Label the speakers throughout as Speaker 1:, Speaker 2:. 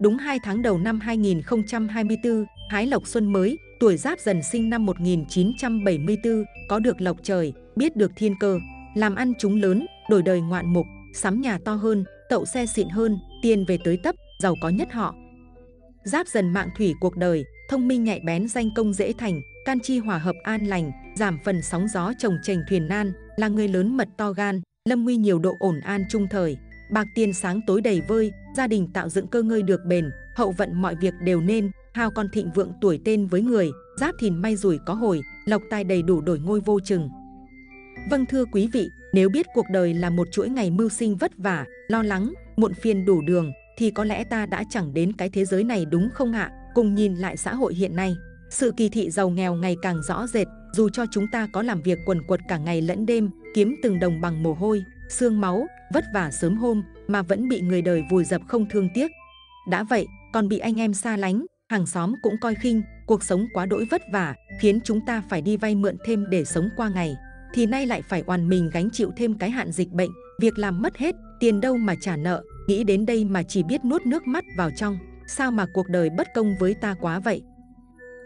Speaker 1: Đúng 2 tháng đầu năm 2024, hái lộc xuân mới, tuổi giáp dần sinh năm 1974, có được lộc trời, biết được thiên cơ, làm ăn chúng lớn, đổi đời ngoạn mục, sắm nhà to hơn, tậu xe xịn hơn, tiền về tới tấp, giàu có nhất họ. Giáp dần mạng thủy cuộc đời, thông minh nhạy bén danh công dễ thành, can chi hòa hợp an lành, giảm phần sóng gió trồng trành thuyền nan, là người lớn mật to gan, lâm nguy nhiều độ ổn an trung thời. Bạc tiền sáng tối đầy vơi, gia đình tạo dựng cơ ngơi được bền, hậu vận mọi việc đều nên, hào con thịnh vượng tuổi tên với người, giáp thìn may rủi có hồi, lộc tài đầy đủ đổi ngôi vô chừng. Vâng thưa quý vị, nếu biết cuộc đời là một chuỗi ngày mưu sinh vất vả, lo lắng, muộn phiền đủ đường, thì có lẽ ta đã chẳng đến cái thế giới này đúng không ạ? Cùng nhìn lại xã hội hiện nay, sự kỳ thị giàu nghèo ngày càng rõ rệt, dù cho chúng ta có làm việc quần quật cả ngày lẫn đêm, kiếm từng đồng bằng mồ hôi, xương máu, vất vả sớm hôm mà vẫn bị người đời vùi dập không thương tiếc. Đã vậy, còn bị anh em xa lánh, hàng xóm cũng coi khinh, cuộc sống quá đỗi vất vả, khiến chúng ta phải đi vay mượn thêm để sống qua ngày. Thì nay lại phải oàn mình gánh chịu thêm cái hạn dịch bệnh, việc làm mất hết, tiền đâu mà trả nợ, nghĩ đến đây mà chỉ biết nuốt nước mắt vào trong. Sao mà cuộc đời bất công với ta quá vậy?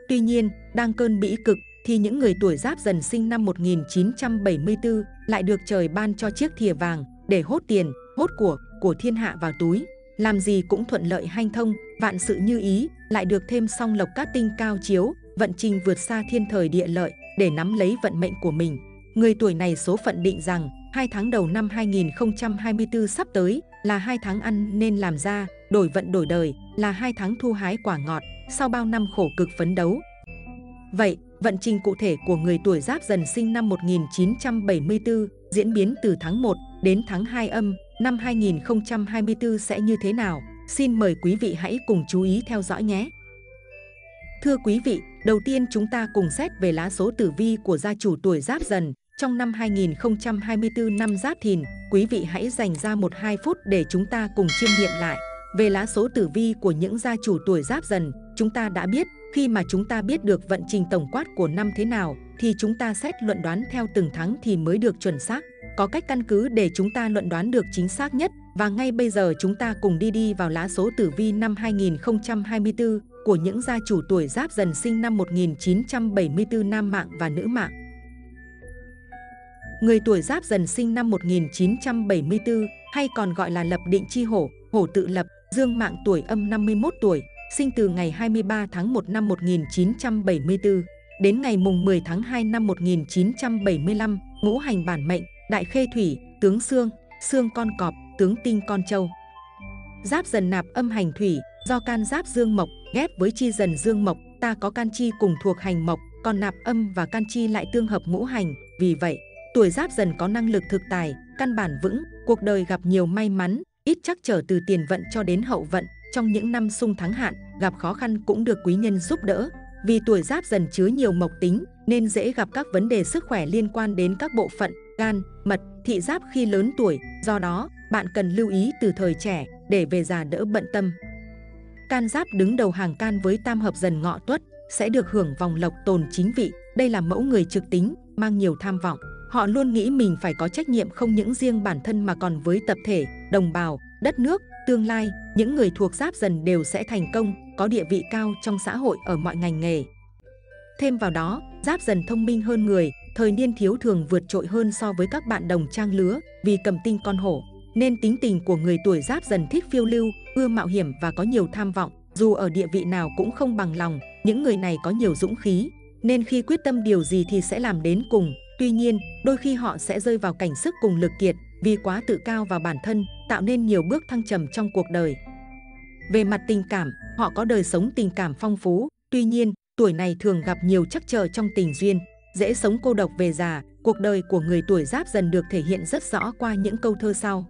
Speaker 1: Tuy nhiên, đang cơn bĩ cực, thì những người tuổi giáp dần sinh năm 1974 lại được trời ban cho chiếc thìa vàng để hốt tiền, hốt của, của thiên hạ vào túi. Làm gì cũng thuận lợi hanh thông, vạn sự như ý, lại được thêm song lộc cát tinh cao chiếu, vận trình vượt xa thiên thời địa lợi để nắm lấy vận mệnh của mình. Người tuổi này số phận định rằng hai tháng đầu năm 2024 sắp tới là hai tháng ăn nên làm ra, đổi vận đổi đời là hai tháng thu hái quả ngọt sau bao năm khổ cực phấn đấu. Vậy, vận trình cụ thể của người tuổi giáp dần sinh năm 1974 diễn biến từ tháng 1 đến tháng 2 âm năm 2024 sẽ như thế nào? Xin mời quý vị hãy cùng chú ý theo dõi nhé! Thưa quý vị, đầu tiên chúng ta cùng xét về lá số tử vi của gia chủ tuổi giáp dần. Trong năm 2024 năm giáp thìn, quý vị hãy dành ra 1-2 phút để chúng ta cùng chiêm nghiệm lại. Về lá số tử vi của những gia chủ tuổi giáp dần, chúng ta đã biết khi mà chúng ta biết được vận trình tổng quát của năm thế nào thì chúng ta xét luận đoán theo từng tháng thì mới được chuẩn xác. Có cách căn cứ để chúng ta luận đoán được chính xác nhất và ngay bây giờ chúng ta cùng đi đi vào lá số tử vi năm 2024 của những gia chủ tuổi giáp dần sinh năm 1974 nam mạng và nữ mạng. Người tuổi giáp dần sinh năm 1974 hay còn gọi là lập định chi hổ, hổ tự lập, dương mạng tuổi âm 51 tuổi, sinh từ ngày 23 tháng 1 năm 1974 đến ngày mùng 10 tháng 2 năm 1975, ngũ hành bản mệnh, đại khê thủy, tướng xương, xương con cọp, tướng tinh con trâu. Giáp dần nạp âm hành thủy, do can giáp dương mộc ghép với chi dần dương mộc, ta có can chi cùng thuộc hành mộc, còn nạp âm và can chi lại tương hợp ngũ hành. Vì vậy, tuổi giáp dần có năng lực thực tài, căn bản vững, cuộc đời gặp nhiều may mắn, ít chắc trở từ tiền vận cho đến hậu vận. Trong những năm sung thắng hạn, gặp khó khăn cũng được quý nhân giúp đỡ. Vì tuổi giáp dần chứa nhiều mộc tính, nên dễ gặp các vấn đề sức khỏe liên quan đến các bộ phận, gan, mật, thị giáp khi lớn tuổi. Do đó, bạn cần lưu ý từ thời trẻ để về già đỡ bận tâm. Can giáp đứng đầu hàng can với tam hợp dần ngọ tuất sẽ được hưởng vòng lộc tồn chính vị. Đây là mẫu người trực tính, mang nhiều tham vọng. Họ luôn nghĩ mình phải có trách nhiệm không những riêng bản thân mà còn với tập thể, đồng bào, đất nước, tương lai. Những người thuộc giáp dần đều sẽ thành công, có địa vị cao trong xã hội ở mọi ngành nghề. Thêm vào đó, giáp dần thông minh hơn người, thời niên thiếu thường vượt trội hơn so với các bạn đồng trang lứa vì cầm tinh con hổ nên tính tình của người tuổi giáp dần thích phiêu lưu, ưa mạo hiểm và có nhiều tham vọng. Dù ở địa vị nào cũng không bằng lòng, những người này có nhiều dũng khí, nên khi quyết tâm điều gì thì sẽ làm đến cùng. Tuy nhiên, đôi khi họ sẽ rơi vào cảnh sức cùng lực kiệt vì quá tự cao vào bản thân, tạo nên nhiều bước thăng trầm trong cuộc đời. Về mặt tình cảm, họ có đời sống tình cảm phong phú. Tuy nhiên, tuổi này thường gặp nhiều trắc trở trong tình duyên, dễ sống cô độc về già. Cuộc đời của người tuổi giáp dần được thể hiện rất rõ qua những câu thơ sau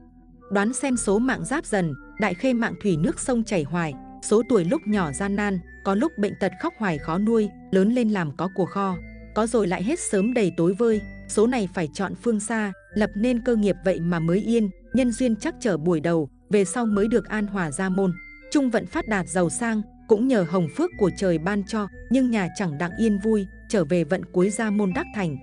Speaker 1: đoán xem số mạng giáp dần, đại khê mạng thủy nước sông chảy hoài, số tuổi lúc nhỏ gian nan, có lúc bệnh tật khóc hoài khó nuôi, lớn lên làm có của kho, có rồi lại hết sớm đầy tối vơi, số này phải chọn phương xa, lập nên cơ nghiệp vậy mà mới yên, nhân duyên chắc trở buổi đầu, về sau mới được an hòa gia môn. Trung vận phát đạt giàu sang, cũng nhờ hồng phước của trời ban cho, nhưng nhà chẳng đặng yên vui, trở về vận cuối gia môn đắc thành.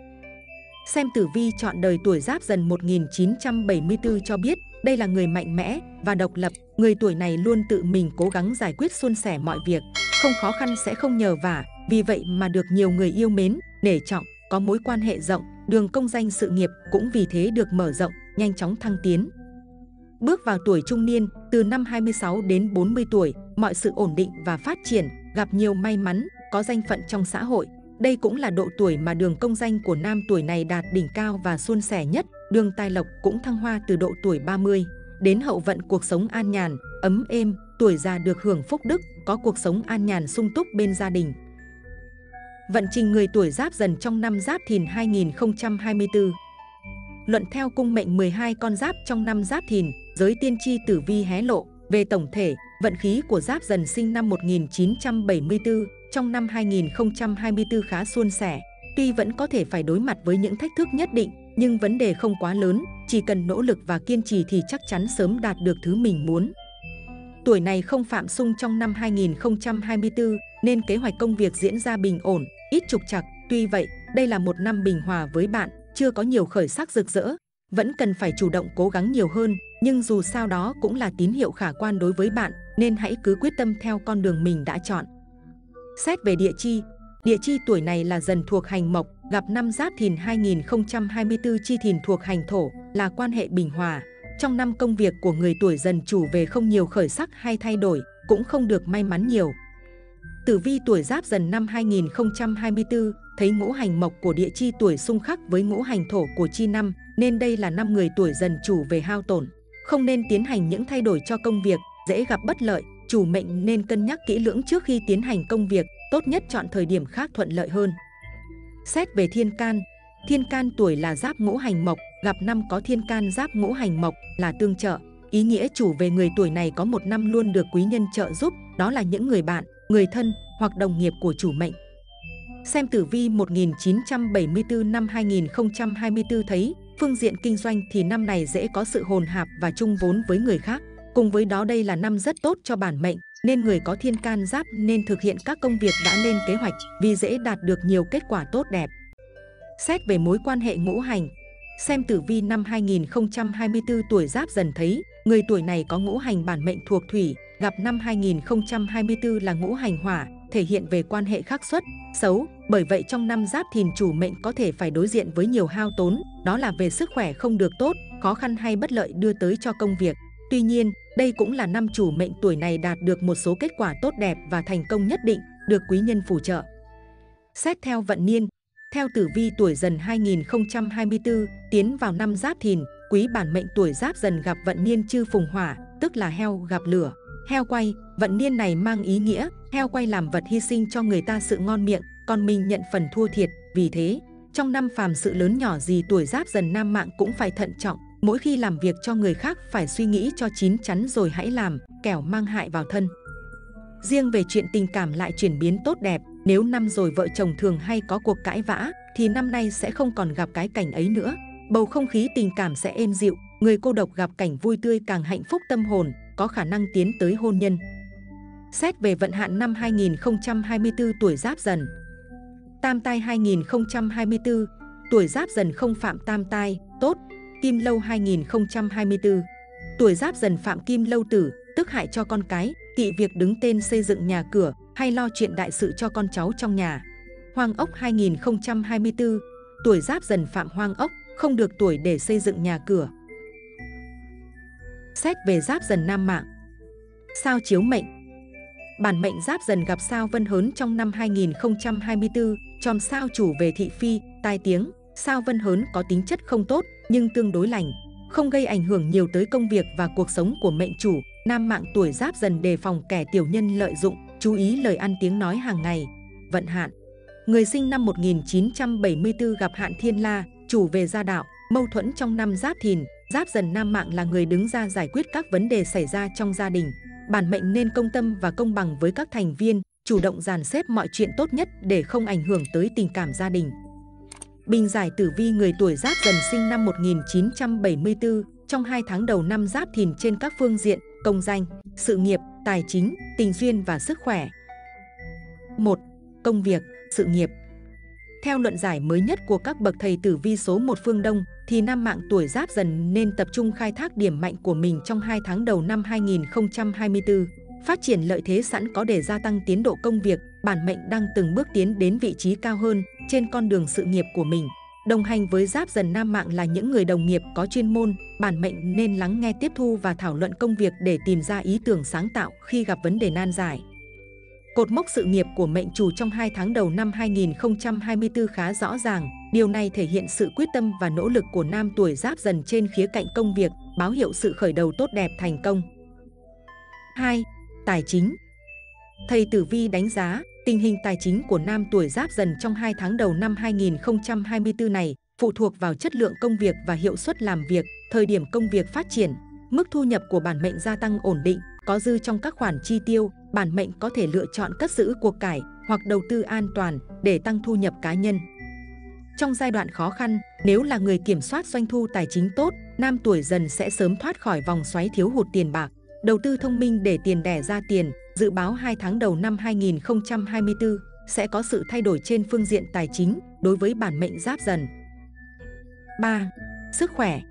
Speaker 1: Xem tử vi chọn đời tuổi giáp dần 1974 cho biết đây là người mạnh mẽ và độc lập. Người tuổi này luôn tự mình cố gắng giải quyết suôn sẻ mọi việc, không khó khăn sẽ không nhờ vả. Vì vậy mà được nhiều người yêu mến, nể trọng, có mối quan hệ rộng, đường công danh sự nghiệp cũng vì thế được mở rộng, nhanh chóng thăng tiến. Bước vào tuổi trung niên, từ năm 26 đến 40 tuổi, mọi sự ổn định và phát triển, gặp nhiều may mắn, có danh phận trong xã hội. Đây cũng là độ tuổi mà đường công danh của nam tuổi này đạt đỉnh cao và suôn sẻ nhất, đường tài lộc cũng thăng hoa từ độ tuổi 30. Đến hậu vận cuộc sống an nhàn, ấm êm, tuổi già được hưởng phúc đức, có cuộc sống an nhàn sung túc bên gia đình. Vận trình người tuổi giáp dần trong năm giáp thìn 2024 Luận theo cung mệnh 12 con giáp trong năm giáp thìn, giới tiên tri tử vi hé lộ về tổng thể, vận khí của giáp dần sinh năm 1974 trong năm 2024 khá suôn sẻ. Tuy vẫn có thể phải đối mặt với những thách thức nhất định, nhưng vấn đề không quá lớn, chỉ cần nỗ lực và kiên trì thì chắc chắn sớm đạt được thứ mình muốn. Tuổi này không phạm sung trong năm 2024 nên kế hoạch công việc diễn ra bình ổn, ít trục trặc. Tuy vậy, đây là một năm bình hòa với bạn, chưa có nhiều khởi sắc rực rỡ, vẫn cần phải chủ động cố gắng nhiều hơn, nhưng dù sao đó cũng là tín hiệu khả quan đối với bạn, nên hãy cứ quyết tâm theo con đường mình đã chọn. Xét về địa chi, địa chi tuổi này là dần thuộc hành mộc, gặp năm giáp thìn 2024 chi thìn thuộc hành thổ, là quan hệ bình hòa. Trong năm công việc của người tuổi dần chủ về không nhiều khởi sắc hay thay đổi, cũng không được may mắn nhiều. Tử vi tuổi giáp dần năm 2024 thấy ngũ hành mộc của địa chi tuổi xung khắc với ngũ hành thổ của chi năm, nên đây là năm người tuổi dần chủ về hao tổn. Không nên tiến hành những thay đổi cho công việc, dễ gặp bất lợi, chủ mệnh nên cân nhắc kỹ lưỡng trước khi tiến hành công việc, tốt nhất chọn thời điểm khác thuận lợi hơn. Xét về thiên can, thiên can tuổi là giáp ngũ hành mộc, gặp năm có thiên can giáp ngũ hành mộc là tương trợ. Ý nghĩa chủ về người tuổi này có một năm luôn được quý nhân trợ giúp, đó là những người bạn, người thân hoặc đồng nghiệp của chủ mệnh. Xem tử vi 1974 năm 2024 thấy, phương diện kinh doanh thì năm này dễ có sự hồn hạp và chung vốn với người khác. Cùng với đó đây là năm rất tốt cho bản mệnh, nên người có thiên can giáp nên thực hiện các công việc đã lên kế hoạch vì dễ đạt được nhiều kết quả tốt đẹp. Xét về mối quan hệ ngũ hành, xem tử vi năm 2024 tuổi giáp dần thấy, người tuổi này có ngũ hành bản mệnh thuộc thủy, gặp năm 2024 là ngũ hành hỏa, thể hiện về quan hệ khắc xuất, xấu. Bởi vậy trong năm giáp thìn chủ mệnh có thể phải đối diện với nhiều hao tốn, đó là về sức khỏe không được tốt, khó khăn hay bất lợi đưa tới cho công việc. Tuy nhiên, đây cũng là năm chủ mệnh tuổi này đạt được một số kết quả tốt đẹp và thành công nhất định, được quý nhân phù trợ. Xét theo vận niên, theo tử vi tuổi dần 2024, tiến vào năm giáp thìn, quý bản mệnh tuổi giáp dần gặp vận niên chư phùng hỏa, tức là heo gặp lửa. Heo quay, vận niên này mang ý nghĩa, heo quay làm vật hy sinh cho người ta sự ngon miệng, còn mình nhận phần thua thiệt. Vì thế, trong năm phàm sự lớn nhỏ gì tuổi giáp dần nam mạng cũng phải thận trọng. Mỗi khi làm việc cho người khác phải suy nghĩ cho chín chắn rồi hãy làm, kẻo mang hại vào thân. Riêng về chuyện tình cảm lại chuyển biến tốt đẹp, nếu năm rồi vợ chồng thường hay có cuộc cãi vã, thì năm nay sẽ không còn gặp cái cảnh ấy nữa. Bầu không khí tình cảm sẽ êm dịu, người cô độc gặp cảnh vui tươi càng hạnh phúc tâm hồn, có khả năng tiến tới hôn nhân. Xét về vận hạn năm 2024 tuổi giáp dần Tam tai 2024 Tuổi giáp dần không phạm tam tai, tốt Kim lâu 2024 Tuổi giáp dần phạm kim lâu tử, tức hại cho con cái Kỵ việc đứng tên xây dựng nhà cửa hay lo chuyện đại sự cho con cháu trong nhà. Hoang ốc 2024 Tuổi giáp dần phạm hoang ốc, không được tuổi để xây dựng nhà cửa. Xét về giáp dần nam mạng. Sao chiếu mệnh? Bản mệnh giáp dần gặp sao vân hớn trong năm 2024 Chòm sao chủ về thị phi, tai tiếng. Sao vân hớn có tính chất không tốt nhưng tương đối lành Không gây ảnh hưởng nhiều tới công việc và cuộc sống của mệnh chủ. Nam mạng tuổi giáp dần đề phòng kẻ tiểu nhân lợi dụng. Chú ý lời ăn tiếng nói hàng ngày Vận hạn Người sinh năm 1974 gặp hạn thiên la Chủ về gia đạo Mâu thuẫn trong năm giáp thìn Giáp dần nam mạng là người đứng ra giải quyết các vấn đề xảy ra trong gia đình. Bản mệnh nên công tâm và công bằng với các thành viên, chủ động dàn xếp mọi chuyện tốt nhất để không ảnh hưởng tới tình cảm gia đình. Bình giải tử vi người tuổi giáp dần sinh năm 1974 trong 2 tháng đầu năm giáp thìn trên các phương diện công danh, sự nghiệp, tài chính, tình duyên và sức khỏe. 1. Công việc, sự nghiệp Theo luận giải mới nhất của các bậc thầy tử vi số một phương Đông, thì nam mạng tuổi giáp dần nên tập trung khai thác điểm mạnh của mình trong 2 tháng đầu năm 2024. Phát triển lợi thế sẵn có để gia tăng tiến độ công việc, bản mệnh đang từng bước tiến đến vị trí cao hơn trên con đường sự nghiệp của mình. Đồng hành với giáp dần nam mạng là những người đồng nghiệp có chuyên môn, bản mệnh nên lắng nghe tiếp thu và thảo luận công việc để tìm ra ý tưởng sáng tạo khi gặp vấn đề nan giải. Cột mốc sự nghiệp của mệnh chủ trong 2 tháng đầu năm 2024 khá rõ ràng. Điều này thể hiện sự quyết tâm và nỗ lực của nam tuổi giáp dần trên khía cạnh công việc, báo hiệu sự khởi đầu tốt đẹp thành công. 2. Tài chính Thầy Tử Vi đánh giá, tình hình tài chính của nam tuổi giáp dần trong 2 tháng đầu năm 2024 này phụ thuộc vào chất lượng công việc và hiệu suất làm việc, thời điểm công việc phát triển, mức thu nhập của bản mệnh gia tăng ổn định, có dư trong các khoản chi tiêu, bản mệnh có thể lựa chọn cất giữ cuộc cải hoặc đầu tư an toàn để tăng thu nhập cá nhân. Trong giai đoạn khó khăn, nếu là người kiểm soát doanh thu tài chính tốt, nam tuổi dần sẽ sớm thoát khỏi vòng xoáy thiếu hụt tiền bạc. Đầu tư thông minh để tiền đẻ ra tiền, dự báo 2 tháng đầu năm 2024 sẽ có sự thay đổi trên phương diện tài chính đối với bản mệnh giáp dần. 3. Sức khỏe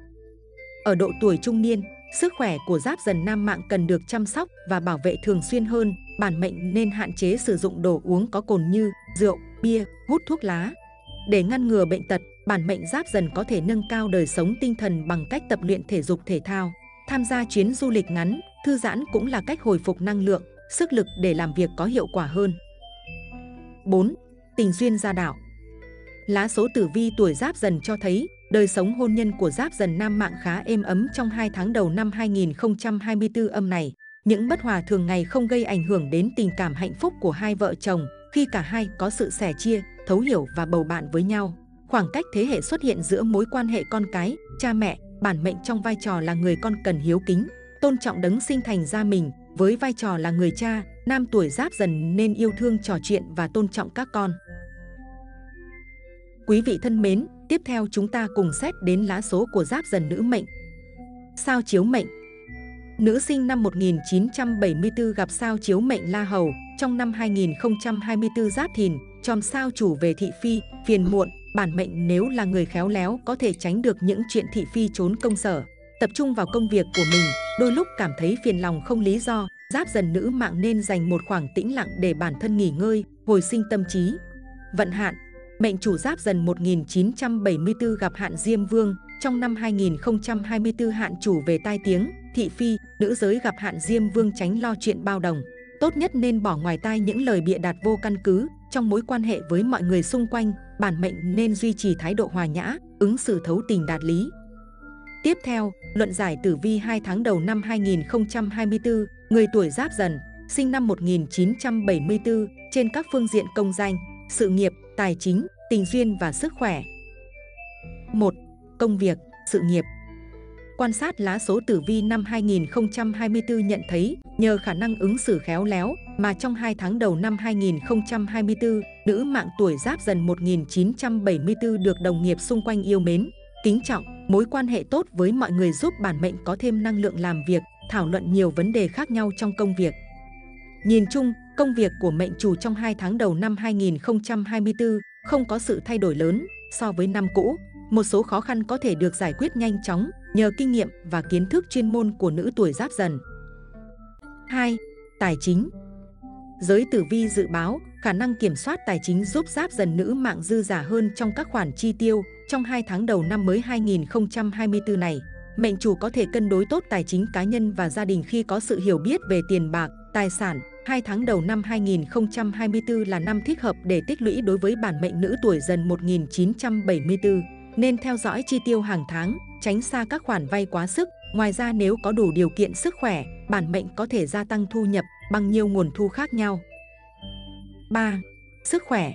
Speaker 1: Ở độ tuổi trung niên, Sức khỏe của giáp dần nam mạng cần được chăm sóc và bảo vệ thường xuyên hơn. Bản mệnh nên hạn chế sử dụng đồ uống có cồn như rượu, bia, hút thuốc lá. Để ngăn ngừa bệnh tật, bản mệnh giáp dần có thể nâng cao đời sống tinh thần bằng cách tập luyện thể dục thể thao. Tham gia chuyến du lịch ngắn, thư giãn cũng là cách hồi phục năng lượng, sức lực để làm việc có hiệu quả hơn. 4. Tình duyên gia đạo Lá số tử vi tuổi giáp dần cho thấy đời sống hôn nhân của giáp dần nam mạng khá êm ấm trong 2 tháng đầu năm 2024 âm này. Những bất hòa thường ngày không gây ảnh hưởng đến tình cảm hạnh phúc của hai vợ chồng khi cả hai có sự sẻ chia, thấu hiểu và bầu bạn với nhau. Khoảng cách thế hệ xuất hiện giữa mối quan hệ con cái, cha mẹ, bản mệnh trong vai trò là người con cần hiếu kính, tôn trọng đấng sinh thành ra mình, với vai trò là người cha, nam tuổi giáp dần nên yêu thương trò chuyện và tôn trọng các con. Quý vị thân mến, tiếp theo chúng ta cùng xét đến lá số của giáp dần nữ mệnh. Sao chiếu mệnh Nữ sinh năm 1974 gặp sao chiếu mệnh La Hầu trong năm 2024 giáp thìn, chòm sao chủ về thị phi, phiền muộn, bản mệnh nếu là người khéo léo có thể tránh được những chuyện thị phi trốn công sở. Tập trung vào công việc của mình, đôi lúc cảm thấy phiền lòng không lý do, giáp dần nữ mạng nên dành một khoảng tĩnh lặng để bản thân nghỉ ngơi, hồi sinh tâm trí. Vận hạn Mệnh chủ giáp dần 1974 gặp hạn Diêm Vương, trong năm 2024 hạn chủ về tai tiếng, thị phi, nữ giới gặp hạn Diêm Vương tránh lo chuyện bao đồng. Tốt nhất nên bỏ ngoài tai những lời bịa đặt vô căn cứ, trong mối quan hệ với mọi người xung quanh, bản mệnh nên duy trì thái độ hòa nhã, ứng xử thấu tình đạt lý. Tiếp theo, luận giải tử vi 2 tháng đầu năm 2024, người tuổi giáp dần, sinh năm 1974, trên các phương diện công danh, sự nghiệp, tài chính, tình duyên và sức khỏe. 1. Công việc, sự nghiệp Quan sát lá số tử vi năm 2024 nhận thấy, nhờ khả năng ứng xử khéo léo mà trong 2 tháng đầu năm 2024, nữ mạng tuổi giáp dần 1974 được đồng nghiệp xung quanh yêu mến, kính trọng, mối quan hệ tốt với mọi người giúp bản mệnh có thêm năng lượng làm việc, thảo luận nhiều vấn đề khác nhau trong công việc. Nhìn chung, công việc của mệnh chủ trong 2 tháng đầu năm 2024 không có sự thay đổi lớn so với năm cũ. Một số khó khăn có thể được giải quyết nhanh chóng nhờ kinh nghiệm và kiến thức chuyên môn của nữ tuổi giáp dần. 2. Tài chính Giới tử vi dự báo khả năng kiểm soát tài chính giúp giáp dần nữ mạng dư giả hơn trong các khoản chi tiêu trong 2 tháng đầu năm mới 2024 này. Mệnh chủ có thể cân đối tốt tài chính cá nhân và gia đình khi có sự hiểu biết về tiền bạc, tài sản. Hai tháng đầu năm 2024 là năm thích hợp để tích lũy đối với bản mệnh nữ tuổi dần 1974. Nên theo dõi chi tiêu hàng tháng, tránh xa các khoản vay quá sức. Ngoài ra nếu có đủ điều kiện sức khỏe, bản mệnh có thể gia tăng thu nhập bằng nhiều nguồn thu khác nhau. 3. Sức khỏe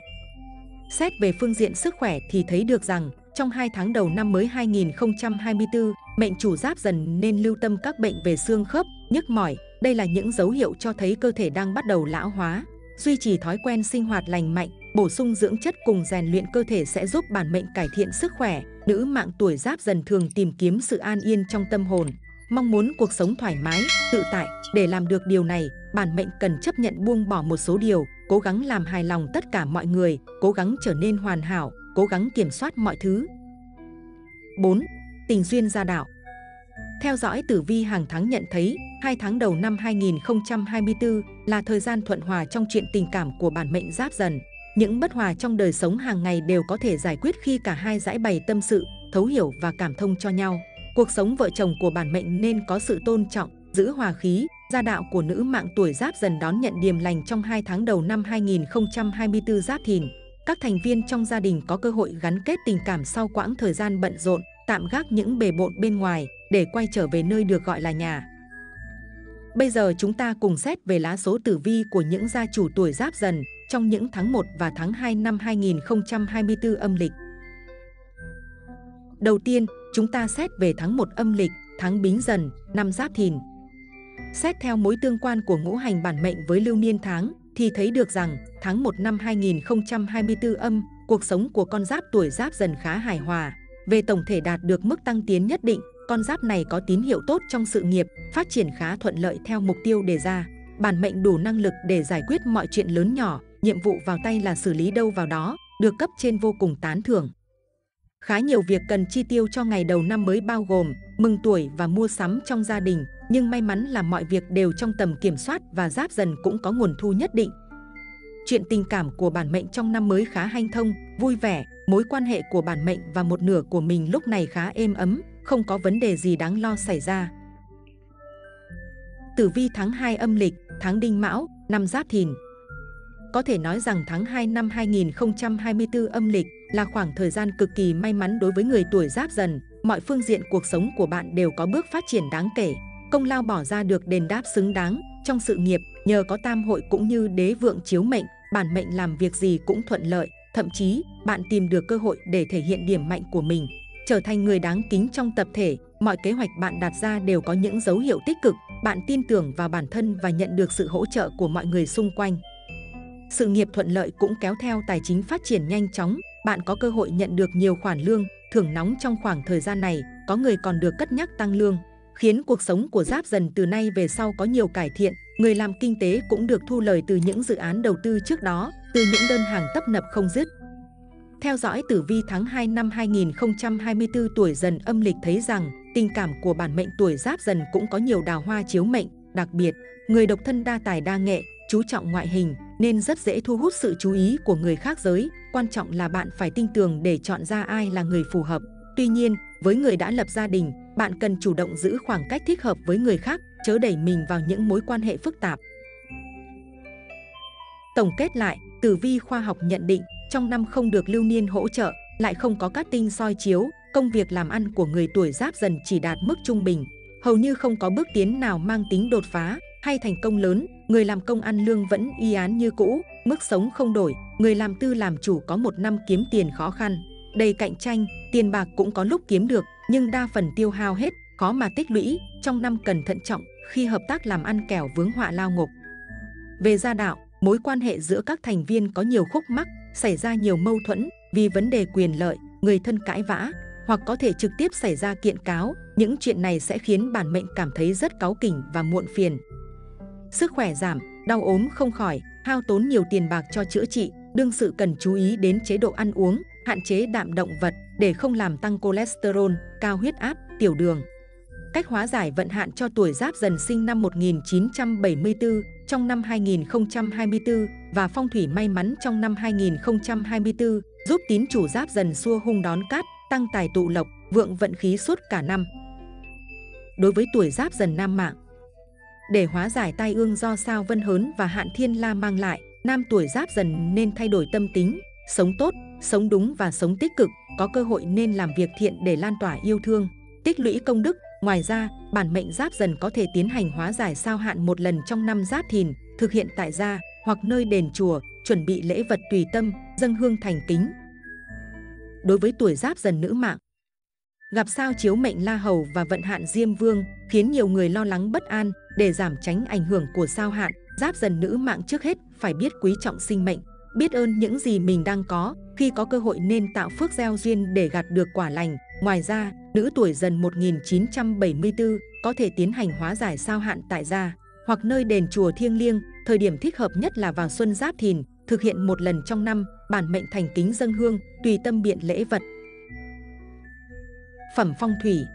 Speaker 1: Xét về phương diện sức khỏe thì thấy được rằng trong 2 tháng đầu năm mới 2024, mệnh chủ giáp dần nên lưu tâm các bệnh về xương khớp, nhức mỏi. Đây là những dấu hiệu cho thấy cơ thể đang bắt đầu lão hóa. Duy trì thói quen sinh hoạt lành mạnh, bổ sung dưỡng chất cùng rèn luyện cơ thể sẽ giúp bản mệnh cải thiện sức khỏe. Nữ mạng tuổi giáp dần thường tìm kiếm sự an yên trong tâm hồn, mong muốn cuộc sống thoải mái, tự tại. Để làm được điều này, bản mệnh cần chấp nhận buông bỏ một số điều, cố gắng làm hài lòng tất cả mọi người, cố gắng trở nên hoàn hảo, cố gắng kiểm soát mọi thứ. 4. Tình duyên gia đạo Theo dõi tử vi hàng tháng nhận thấy, hai tháng đầu năm 2024 là thời gian thuận hòa trong chuyện tình cảm của bản mệnh giáp dần. Những bất hòa trong đời sống hàng ngày đều có thể giải quyết khi cả hai giải bày tâm sự, thấu hiểu và cảm thông cho nhau. Cuộc sống vợ chồng của bản mệnh nên có sự tôn trọng, giữ hòa khí, gia đạo của nữ mạng tuổi giáp dần đón nhận điềm lành trong hai tháng đầu năm 2024 giáp thìn. Các thành viên trong gia đình có cơ hội gắn kết tình cảm sau quãng thời gian bận rộn, tạm gác những bề bộn bên ngoài để quay trở về nơi được gọi là nhà. Bây giờ chúng ta cùng xét về lá số tử vi của những gia chủ tuổi giáp dần trong những tháng 1 và tháng 2 năm 2024 âm lịch. Đầu tiên, chúng ta xét về tháng 1 âm lịch, tháng Bính Dần, năm Giáp Thìn. Xét theo mối tương quan của ngũ hành bản mệnh với lưu niên tháng, thì thấy được rằng tháng 1 năm 2024 âm, cuộc sống của con giáp tuổi giáp dần khá hài hòa. Về tổng thể đạt được mức tăng tiến nhất định, con giáp này có tín hiệu tốt trong sự nghiệp, phát triển khá thuận lợi theo mục tiêu đề ra. Bản mệnh đủ năng lực để giải quyết mọi chuyện lớn nhỏ, nhiệm vụ vào tay là xử lý đâu vào đó, được cấp trên vô cùng tán thưởng. Khá nhiều việc cần chi tiêu cho ngày đầu năm mới bao gồm mừng tuổi và mua sắm trong gia đình, nhưng may mắn là mọi việc đều trong tầm kiểm soát và giáp dần cũng có nguồn thu nhất định. Chuyện tình cảm của bản mệnh trong năm mới khá hanh thông, vui vẻ, mối quan hệ của bản mệnh và một nửa của mình lúc này khá êm ấm, không có vấn đề gì đáng lo xảy ra. Tử vi tháng 2 âm lịch, tháng Đinh Mão, năm Giáp Thìn. Có thể nói rằng tháng 2 năm 2024 âm lịch là khoảng thời gian cực kỳ may mắn đối với người tuổi Giáp Dần. Mọi phương diện cuộc sống của bạn đều có bước phát triển đáng kể. Công lao bỏ ra được đền đáp xứng đáng. Trong sự nghiệp, nhờ có tam hội cũng như đế vượng chiếu mệnh, bản mệnh làm việc gì cũng thuận lợi. Thậm chí, bạn tìm được cơ hội để thể hiện điểm mạnh của mình. Trở thành người đáng kính trong tập thể, mọi kế hoạch bạn đặt ra đều có những dấu hiệu tích cực. Bạn tin tưởng vào bản thân và nhận được sự hỗ trợ của mọi người xung quanh. Sự nghiệp thuận lợi cũng kéo theo tài chính phát triển nhanh chóng, bạn có cơ hội nhận được nhiều khoản lương, thưởng nóng trong khoảng thời gian này, có người còn được cất nhắc tăng lương, khiến cuộc sống của Giáp dần từ nay về sau có nhiều cải thiện. Người làm kinh tế cũng được thu lời từ những dự án đầu tư trước đó, từ những đơn hàng tấp nập không dứt. Theo dõi tử vi tháng 2 năm 2024 tuổi dần âm lịch thấy rằng tình cảm của bản mệnh tuổi giáp dần cũng có nhiều đào hoa chiếu mệnh, đặc biệt, người độc thân đa tài đa nghệ, chú trọng ngoại hình nên rất dễ thu hút sự chú ý của người khác giới. Quan trọng là bạn phải tinh tường để chọn ra ai là người phù hợp. Tuy nhiên, với người đã lập gia đình, bạn cần chủ động giữ khoảng cách thích hợp với người khác, chớ đẩy mình vào những mối quan hệ phức tạp. Tổng kết lại, tử vi khoa học nhận định, trong năm không được lưu niên hỗ trợ, lại không có cát tinh soi chiếu, công việc làm ăn của người tuổi giáp dần chỉ đạt mức trung bình, hầu như không có bước tiến nào mang tính đột phá hay thành công lớn, người làm công ăn lương vẫn y án như cũ, mức sống không đổi, người làm tư làm chủ có một năm kiếm tiền khó khăn, đầy cạnh tranh, tiền bạc cũng có lúc kiếm được, nhưng đa phần tiêu hao hết, khó mà tích lũy, trong năm cần thận trọng khi hợp tác làm ăn kẻo vướng họa lao ngục. Về gia đạo, mối quan hệ giữa các thành viên có nhiều khúc mắc, xảy ra nhiều mâu thuẫn vì vấn đề quyền lợi, người thân cãi vã, hoặc có thể trực tiếp xảy ra kiện cáo. Những chuyện này sẽ khiến bản mệnh cảm thấy rất cáu kỉnh và muộn phiền. Sức khỏe giảm, đau ốm không khỏi, hao tốn nhiều tiền bạc cho chữa trị, đương sự cần chú ý đến chế độ ăn uống, hạn chế đạm động vật để không làm tăng cholesterol, cao huyết áp, tiểu đường. Cách hóa giải vận hạn cho tuổi giáp dần sinh năm 1974 trong năm 2024 và phong thủy may mắn trong năm 2024 giúp tín chủ giáp dần xua hung đón cát, tăng tài tụ lộc, vượng vận khí suốt cả năm. Đối với tuổi giáp dần nam mạng, để hóa giải tai ương do sao vân hớn và hạn thiên la mang lại, nam tuổi giáp dần nên thay đổi tâm tính, sống tốt, sống đúng và sống tích cực, có cơ hội nên làm việc thiện để lan tỏa yêu thương, tích lũy công đức. Ngoài ra, bản mệnh giáp dần có thể tiến hành hóa giải sao hạn một lần trong năm giáp thìn, thực hiện tại gia hoặc nơi đền chùa, chuẩn bị lễ vật tùy tâm, dâng hương thành kính. Đối với tuổi giáp dần nữ mạng, gặp sao chiếu mệnh La Hầu và vận hạn Diêm Vương khiến nhiều người lo lắng bất an để giảm tránh ảnh hưởng của sao hạn. Giáp dần nữ mạng trước hết phải biết quý trọng sinh mệnh, biết ơn những gì mình đang có, khi có cơ hội nên tạo phước gieo duyên để gặt được quả lành. Ngoài ra, nữ tuổi dần 1974 có thể tiến hành hóa giải sao hạn tại gia hoặc nơi đền chùa thiêng liêng, thời điểm thích hợp nhất là vào xuân giáp thìn, thực hiện một lần trong năm, bản mệnh thành kính dâng hương, tùy tâm biện lễ vật. Phẩm phong thủy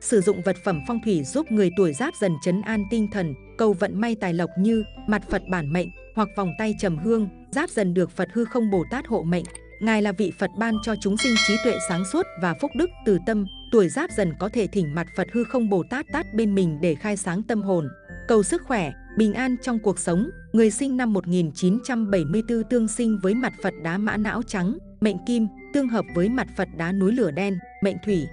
Speaker 1: Sử dụng vật phẩm phong thủy giúp người tuổi giáp dần chấn an tinh thần, cầu vận may tài lộc như mặt Phật bản mệnh hoặc vòng tay trầm hương, giáp dần được Phật hư không Bồ Tát hộ mệnh. Ngài là vị Phật ban cho chúng sinh trí tuệ sáng suốt và phúc đức từ tâm, tuổi giáp dần có thể thỉnh mặt Phật hư không Bồ Tát tát bên mình để khai sáng tâm hồn, cầu sức khỏe, bình an trong cuộc sống. Người sinh năm 1974 tương sinh với mặt Phật đá mã não trắng, mệnh kim, tương hợp với mặt Phật đá núi lửa đen, mệnh thủy.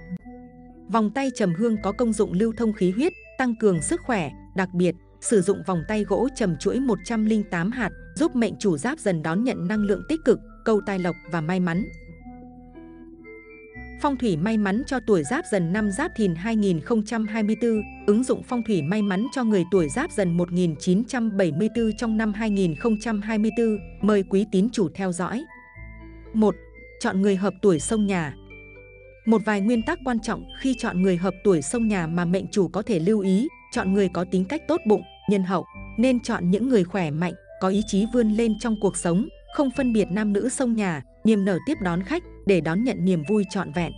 Speaker 1: Vòng tay trầm hương có công dụng lưu thông khí huyết, tăng cường sức khỏe, đặc biệt sử dụng vòng tay gỗ trầm chuỗi 108 hạt giúp mệnh chủ giáp dần đón nhận năng lượng tích cực, câu tài lộc và may mắn. Phong thủy may mắn cho tuổi giáp dần năm giáp thìn 2024, ứng dụng phong thủy may mắn cho người tuổi giáp dần 1974 trong năm 2024, mời quý tín chủ theo dõi. 1. Chọn người hợp tuổi sông nhà Một vài nguyên tắc quan trọng khi chọn người hợp tuổi sông nhà mà mệnh chủ có thể lưu ý, chọn người có tính cách tốt bụng, nhân hậu, nên chọn những người khỏe mạnh, có ý chí vươn lên trong cuộc sống, không phân biệt nam nữ sông nhà, niềm nở tiếp đón khách để đón nhận niềm vui trọn vẹn.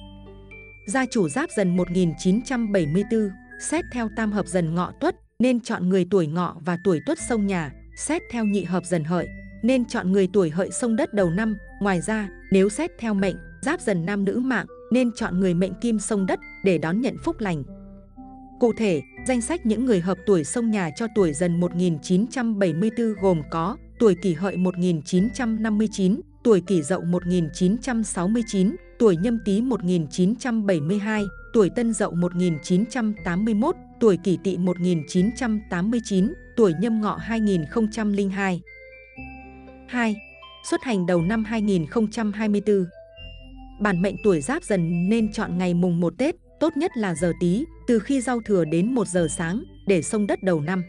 Speaker 1: Gia chủ giáp dần 1974, xét theo tam hợp dần ngọ tuất, nên chọn người tuổi ngọ và tuổi tuất sông nhà, xét theo nhị hợp dần hợi, nên chọn người tuổi hợi sông đất đầu năm. Ngoài ra, nếu xét theo mệnh, giáp dần nam nữ mạng, nên chọn người mệnh kim sông đất để đón nhận phúc lành. Cụ thể, danh sách những người hợp tuổi sông nhà cho tuổi dần 1974 gồm có tuổi kỷ hợi 1959, tuổi kỷ dậu 1969, tuổi nhâm tý 1972, tuổi tân dậu 1981, tuổi kỷ tỵ 1989, tuổi nhâm ngọ 2002. 2. Xuất hành đầu năm 2024 Bản mệnh tuổi giáp dần nên chọn ngày mùng 1 Tết, tốt nhất là giờ tí, từ khi giao thừa đến 1 giờ sáng, để sông đất đầu năm.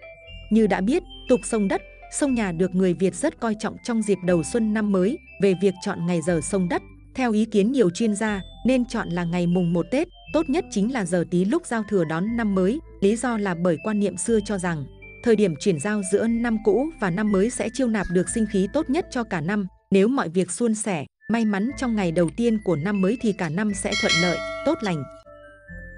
Speaker 1: Như đã biết, tục sông đất Sông nhà được người Việt rất coi trọng trong dịp đầu xuân năm mới về việc chọn ngày giờ sông đất. Theo ý kiến nhiều chuyên gia, nên chọn là ngày mùng 1 Tết, tốt nhất chính là giờ tí lúc giao thừa đón năm mới. Lý do là bởi quan niệm xưa cho rằng, thời điểm chuyển giao giữa năm cũ và năm mới sẽ chiêu nạp được sinh khí tốt nhất cho cả năm. Nếu mọi việc suôn sẻ, may mắn trong ngày đầu tiên của năm mới thì cả năm sẽ thuận lợi, tốt lành.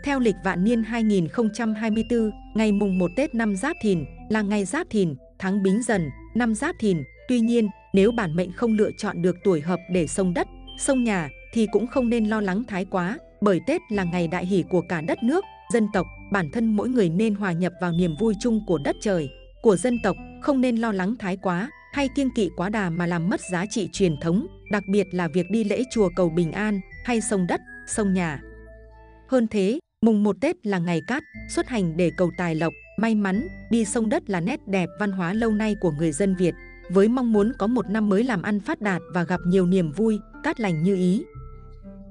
Speaker 1: Theo lịch vạn niên 2024, ngày mùng 1 Tết năm Giáp Thìn là ngày Giáp Thìn, tháng Bính Dần, năm Giáp Thìn. Tuy nhiên, nếu bản mệnh không lựa chọn được tuổi hợp để sông đất, sông nhà thì cũng không nên lo lắng thái quá, bởi Tết là ngày đại hỷ của cả đất nước, dân tộc, bản thân mỗi người nên hòa nhập vào niềm vui chung của đất trời, của dân tộc, không nên lo lắng thái quá hay kiêng kỵ quá đà mà làm mất giá trị truyền thống, đặc biệt là việc đi lễ chùa cầu bình an hay sông đất, sông nhà. Hơn thế, mùng 1 Tết là ngày cát, xuất hành để cầu tài lộc, May mắn, đi sông đất là nét đẹp văn hóa lâu nay của người dân Việt, với mong muốn có một năm mới làm ăn phát đạt và gặp nhiều niềm vui, cát lành như ý.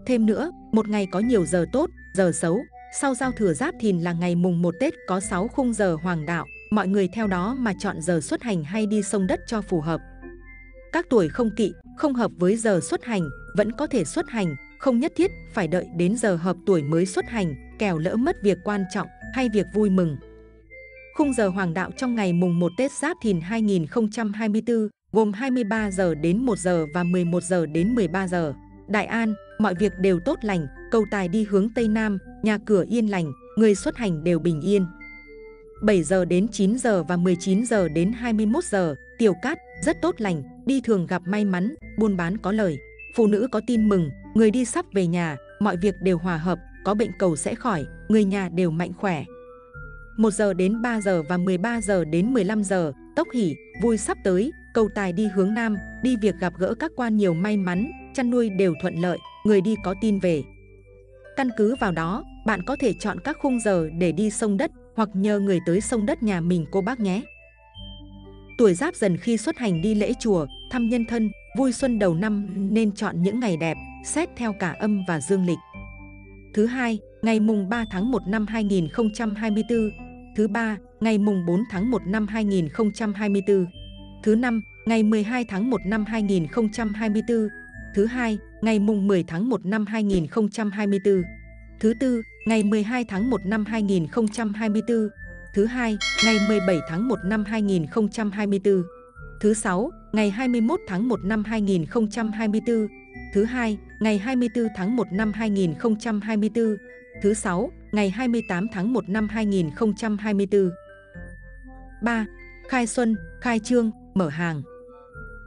Speaker 1: Thêm nữa, một ngày có nhiều giờ tốt, giờ xấu. Sau giao thừa giáp thìn là ngày mùng 1 Tết có 6 khung giờ hoàng đạo, mọi người theo đó mà chọn giờ xuất hành hay đi sông đất cho phù hợp. Các tuổi không kỵ, không hợp với giờ xuất hành, vẫn có thể xuất hành, không nhất thiết phải đợi đến giờ hợp tuổi mới xuất hành, kẻo lỡ mất việc quan trọng hay việc vui mừng. Khung giờ hoàng đạo trong ngày mùng 1 Tết Giáp Thìn 2024 gồm 23 giờ đến 1 giờ và 11 giờ đến 13 giờ. Đại An, mọi việc đều tốt lành, cầu tài đi hướng Tây Nam, nhà cửa yên lành, người xuất hành đều bình yên. 7 giờ đến 9 giờ và 19 giờ đến 21 giờ, tiểu cát, rất tốt lành, đi thường gặp may mắn, buôn bán có lời. Phụ nữ có tin mừng, người đi sắp về nhà, mọi việc đều hòa hợp, có bệnh cầu sẽ khỏi, người nhà đều mạnh khỏe. 1 giờ đến 3 giờ và 13 giờ đến 15 giờ, tốc hỉ, vui sắp tới, cầu tài đi hướng Nam, đi việc gặp gỡ các quan nhiều may mắn, chăn nuôi đều thuận lợi, người đi có tin về. Căn cứ vào đó, bạn có thể chọn các khung giờ để đi sông đất hoặc nhờ người tới sông đất nhà mình cô bác nhé. Tuổi giáp dần khi xuất hành đi lễ chùa, thăm nhân thân, vui xuân đầu năm nên chọn những ngày đẹp, xét theo cả âm và dương lịch. Thứ hai, ngày mùng 3 tháng 1 năm 2024, Thứ ba, ngày mùng 4 tháng 1 năm 2024. Thứ năm, ngày 12 tháng 1 năm 2024. Thứ hai, ngày mùng 10 tháng 1 năm 2024. Thứ tư, ngày 12 tháng 1 năm 2024. Thứ hai, ngày 17 tháng 1 năm 2024. Thứ sáu, ngày 21 tháng 1 năm 2024, thứ hai, ngày 24 tháng 1 năm 2024, thứ sáu, ngày 28 tháng 1 năm 2024. 3. Khai xuân, khai trương, mở hàng.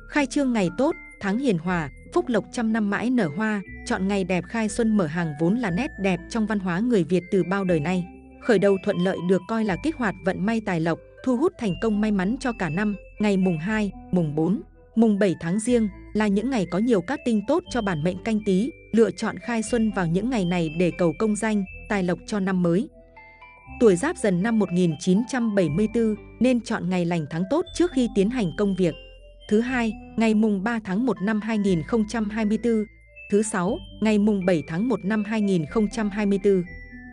Speaker 1: Khai trương ngày tốt, tháng hiền hòa, phúc lộc trăm năm mãi nở hoa, chọn ngày đẹp khai xuân mở hàng vốn là nét đẹp trong văn hóa người Việt từ bao đời nay. Khởi đầu thuận lợi được coi là kích hoạt vận may tài lộc, thu hút thành công may mắn cho cả năm, ngày mùng 2, mùng 4, mùng 7 tháng riêng là những ngày có nhiều cát tinh tốt cho bản mệnh canh tí, lựa chọn khai xuân vào những ngày này để cầu công danh, tài lộc cho năm mới. Tuổi giáp dần năm 1974 nên chọn ngày lành tháng tốt trước khi tiến hành công việc. Thứ hai, ngày mùng 3 tháng 1 năm 2024. Thứ sáu, ngày mùng 7 tháng 1 năm 2024.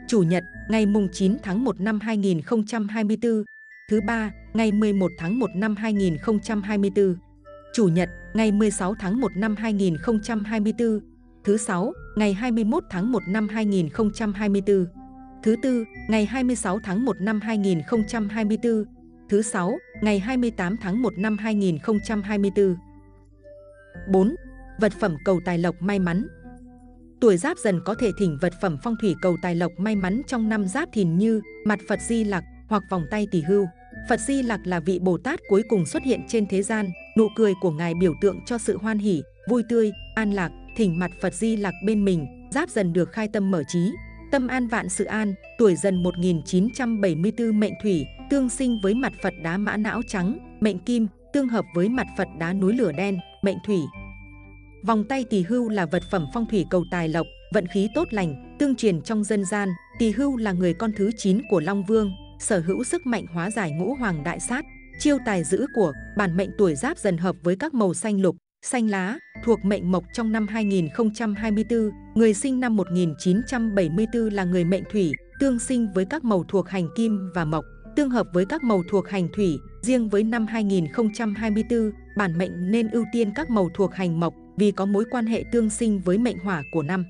Speaker 1: Chủ nhật, ngày mùng 9 tháng 1 năm 2024. Thứ ba, ngày 11 tháng 1 năm 2024. Chủ nhật, ngày 16 tháng 1 năm 2024. Thứ sáu, ngày 21 tháng 1 năm 2024. Thứ tư, ngày 26 tháng 1 năm 2024. Thứ sáu, ngày 28 tháng 1 năm 2024. 4. Vật phẩm cầu tài lộc may mắn Tuổi giáp dần có thể thỉnh vật phẩm phong thủy cầu tài lộc may mắn trong năm giáp thìn như mặt Phật Di Lặc hoặc vòng tay tỷ hưu. Phật Di Lặc là vị Bồ Tát cuối cùng xuất hiện trên thế gian, nụ cười của Ngài biểu tượng cho sự hoan hỷ, vui tươi, an lạc, thỉnh mặt Phật Di Lặc bên mình, giáp dần được khai tâm mở trí. Tâm an vạn sự an, tuổi dần 1974 mệnh thủy, tương sinh với mặt Phật đá mã não trắng, mệnh kim, tương hợp với mặt Phật đá núi lửa đen, mệnh thủy. Vòng tay tỳ hưu là vật phẩm phong thủy cầu tài lộc, vận khí tốt lành, tương truyền trong dân gian. Tỳ hưu là người con thứ 9 của Long Vương, sở hữu sức mạnh hóa giải ngũ hoàng đại sát, chiêu tài giữ của, bản mệnh tuổi giáp dần hợp với các màu xanh lục, xanh lá, thuộc mệnh mộc trong năm 2024, người sinh năm 1974 là người mệnh thủy, tương sinh với các màu thuộc hành kim và mộc, tương hợp với các màu thuộc hành thủy, riêng với năm 2024, bản mệnh nên ưu tiên các màu thuộc hành mộc vì có mối quan hệ tương sinh với mệnh hỏa của năm.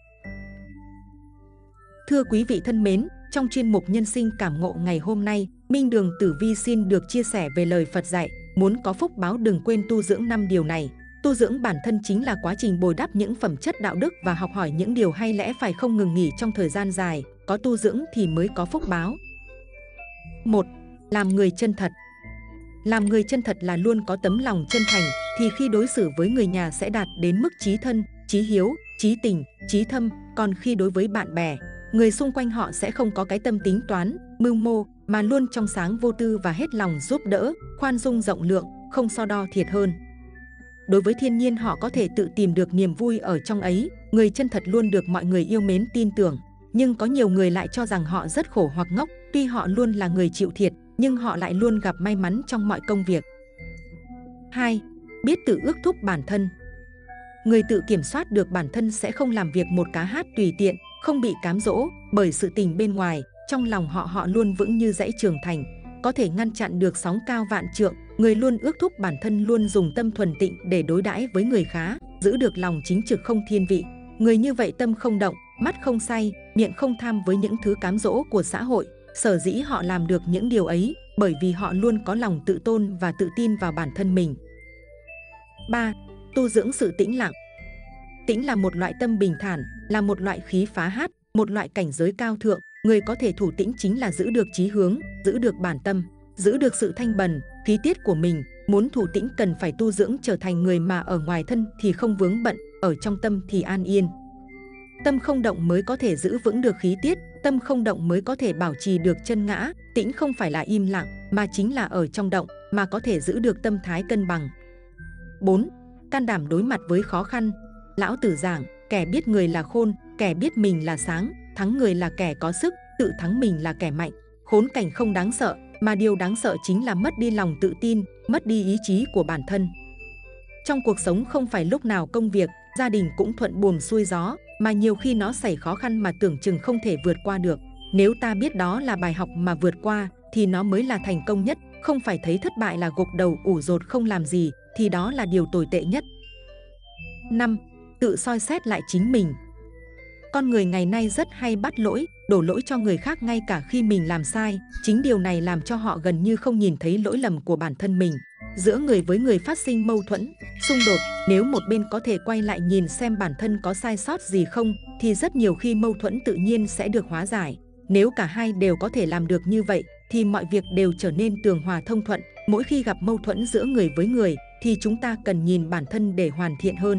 Speaker 1: Thưa quý vị thân mến, trong chuyên mục Nhân sinh cảm ngộ ngày hôm nay, Minh Đường Tử Vi xin được chia sẻ về lời Phật dạy, muốn có phúc báo đừng quên tu dưỡng năm điều này. Tu dưỡng bản thân chính là quá trình bồi đắp những phẩm chất đạo đức và học hỏi những điều hay lẽ phải không ngừng nghỉ trong thời gian dài, có tu dưỡng thì mới có phúc báo. 1. Làm người chân thật Làm người chân thật là luôn có tấm lòng chân thành, thì khi đối xử với người nhà sẽ đạt đến mức trí thân, trí hiếu, trí tình, trí thâm, còn khi đối với bạn bè, người xung quanh họ sẽ không có cái tâm tính toán, mưu mô, mà luôn trong sáng vô tư và hết lòng giúp đỡ, khoan dung rộng lượng, không so đo thiệt hơn. Đối với thiên nhiên họ có thể tự tìm được niềm vui ở trong ấy, người chân thật luôn được mọi người yêu mến tin tưởng. Nhưng có nhiều người lại cho rằng họ rất khổ hoặc ngốc, tuy họ luôn là người chịu thiệt, nhưng họ lại luôn gặp may mắn trong mọi công việc. 2. Biết tự ước thúc bản thân Người tự kiểm soát được bản thân sẽ không làm việc một cá hát tùy tiện, không bị cám dỗ bởi sự tình bên ngoài, trong lòng họ họ luôn vững như dãy trường thành, có thể ngăn chặn được sóng cao vạn trượng, người luôn ước thúc bản thân luôn dùng tâm thuần tịnh để đối đãi với người khá, giữ được lòng chính trực không thiên vị. Người như vậy tâm không động, mắt không say, miệng không tham với những thứ cám dỗ của xã hội. Sở dĩ họ làm được những điều ấy bởi vì họ luôn có lòng tự tôn và tự tin vào bản thân mình. 3. Tu dưỡng sự tĩnh lặng Tĩnh là một loại tâm bình thản, là một loại khí phá hát, một loại cảnh giới cao thượng. Người có thể thủ tĩnh chính là giữ được trí hướng, giữ được bản tâm, giữ được sự thanh bần, khí tiết của mình. Muốn thủ tĩnh cần phải tu dưỡng trở thành người mà ở ngoài thân thì không vướng bận, ở trong tâm thì an yên. Tâm không động mới có thể giữ vững được khí tiết, tâm không động mới có thể bảo trì được chân ngã. Tĩnh không phải là im lặng, mà chính là ở trong động, mà có thể giữ được tâm thái cân bằng. 4. Can đảm đối mặt với khó khăn, Lão tử giảng, kẻ biết người là khôn, kẻ biết mình là sáng, thắng người là kẻ có sức, tự thắng mình là kẻ mạnh. Khốn cảnh không đáng sợ, mà điều đáng sợ chính là mất đi lòng tự tin, mất đi ý chí của bản thân. Trong cuộc sống không phải lúc nào công việc, gia đình cũng thuận buồm xuôi gió, mà nhiều khi nó xảy khó khăn mà tưởng chừng không thể vượt qua được. Nếu ta biết đó là bài học mà vượt qua, thì nó mới là thành công nhất, không phải thấy thất bại là gục đầu ủ rột không làm gì, thì đó là điều tồi tệ nhất. 5 tự soi xét lại chính mình. Con người ngày nay rất hay bắt lỗi, đổ lỗi cho người khác ngay cả khi mình làm sai. Chính điều này làm cho họ gần như không nhìn thấy lỗi lầm của bản thân mình. giữa người với người phát sinh mâu thuẫn, xung đột, nếu một bên có thể quay lại nhìn xem bản thân có sai sót gì không, thì rất nhiều khi mâu thuẫn tự nhiên sẽ được hóa giải. Nếu cả hai đều có thể làm được như vậy, thì mọi việc đều trở nên tường hòa thông thuận. Mỗi khi gặp mâu thuẫn giữa người với người, thì chúng ta cần nhìn bản thân để hoàn thiện hơn.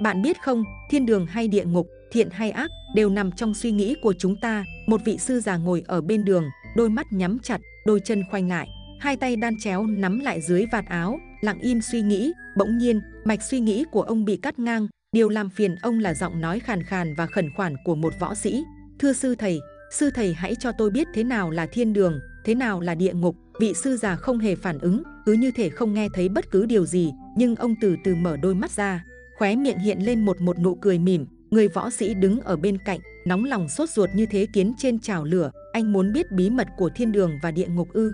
Speaker 1: Bạn biết không, thiên đường hay địa ngục, thiện hay ác đều nằm trong suy nghĩ của chúng ta. Một vị sư già ngồi ở bên đường, đôi mắt nhắm chặt, đôi chân khoanh lại, hai tay đan chéo nắm lại dưới vạt áo, lặng im suy nghĩ. Bỗng nhiên, mạch suy nghĩ của ông bị cắt ngang. Điều làm phiền ông là giọng nói khàn khàn và khẩn khoản của một võ sĩ. Thưa sư thầy, sư thầy hãy cho tôi biết thế nào là thiên đường, thế nào là địa ngục. Vị sư già không hề phản ứng, cứ như thể không nghe thấy bất cứ điều gì. Nhưng ông từ từ mở đôi mắt ra, khóe miệng hiện lên một một nụ cười mỉm. Người võ sĩ đứng ở bên cạnh, nóng lòng sốt ruột như thế kiến trên chảo lửa. Anh muốn biết bí mật của thiên đường và địa ngục ư.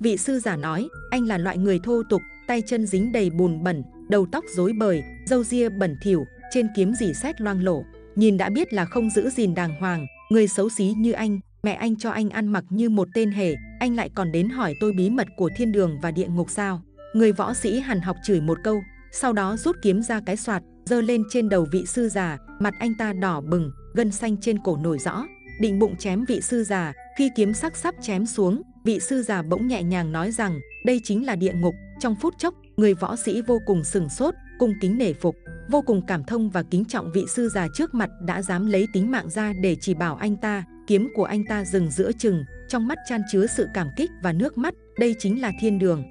Speaker 1: Vị sư giả nói, anh là loại người thô tục, tay chân dính đầy bùn bẩn, đầu tóc rối bời, râu ria bẩn thỉu, trên kiếm dỉ xét loang lổ. Nhìn đã biết là không giữ gìn đàng hoàng, người xấu xí như anh, mẹ anh cho anh ăn mặc như một tên hề, anh lại còn đến hỏi tôi bí mật của thiên đường và địa ngục sao. Người võ sĩ hằn học chửi một câu, sau đó rút kiếm ra cái soạt, dơ lên trên đầu vị sư già, mặt anh ta đỏ bừng, gân xanh trên cổ nổi rõ, định bụng chém vị sư già, khi kiếm sắc sắp chém xuống, vị sư già bỗng nhẹ nhàng nói rằng đây chính là địa ngục. Trong phút chốc, người võ sĩ vô cùng sừng sốt, cung kính nể phục, vô cùng cảm thông và kính trọng vị sư già trước mặt đã dám lấy tính mạng ra để chỉ bảo anh ta. Kiếm của anh ta dừng giữa chừng, trong mắt chan chứa sự cảm kích và nước mắt, đây chính là thiên đường.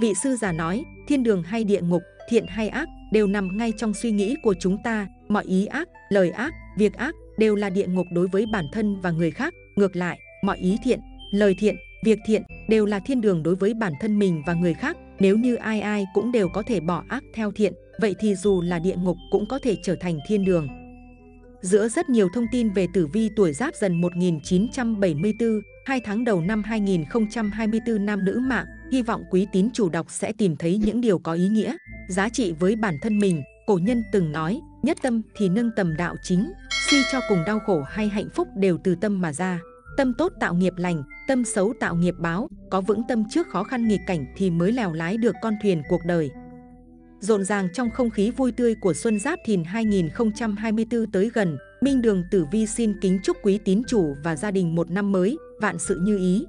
Speaker 1: Vị sư già nói, thiên đường hay địa ngục, thiện hay ác, đều nằm ngay trong suy nghĩ của chúng ta, mọi ý ác, lời ác, việc ác đều là địa ngục đối với bản thân và người khác. Ngược lại, mọi ý thiện, lời thiện, việc thiện đều là thiên đường đối với bản thân mình và người khác. Nếu như ai ai cũng đều có thể bỏ ác theo thiện, vậy thì dù là địa ngục cũng có thể trở thành thiên đường. Giữa rất nhiều thông tin về tử vi tuổi giáp dần 1974, hai tháng đầu năm 2024 nam nữ mạng, hy vọng quý tín chủ đọc sẽ tìm thấy những điều có ý nghĩa, giá trị với bản thân mình. Cổ nhân từng nói, nhất tâm thì nâng tầm đạo chính, suy cho cùng đau khổ hay hạnh phúc đều từ tâm mà ra. Tâm tốt tạo nghiệp lành, tâm xấu tạo nghiệp báo, có vững tâm trước khó khăn nghịch cảnh thì mới lèo lái được con thuyền cuộc đời. Rộn ràng trong không khí vui tươi của Xuân Giáp Thìn 2024 tới gần, Minh Đường Tử Vi xin kính chúc quý tín chủ và gia đình một năm mới, vạn sự như ý.